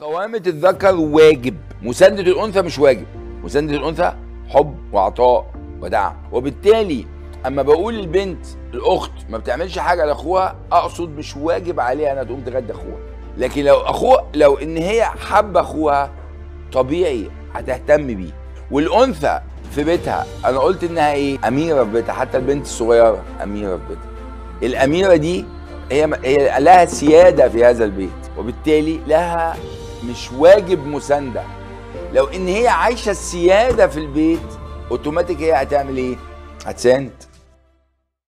قوامة الذكر واجب. مساندة الأنثى مش واجب. مساندة الأنثى حب وعطاء ودعم. وبالتالي أما بقول البنت الأخت ما بتعملش حاجة لأخوها أقصد مش واجب عليها إنها تقوم تغدى أخوها. لكن لو أخوها لو إن هي حابة أخوها طبيعي هتهتم بيه. والأنثى في بيتها أنا قلت إنها إيه؟ أميرة في بيتها. حتى البنت الصغيرة أميرة في بيتها. الأميرة دي هي هي لها سيادة في هذا البيت. وبالتالي لها مش واجب مساندة لو إن هي عايشة السيادة في البيت أوتوماتيك هي هتعمل إيه؟ هتساند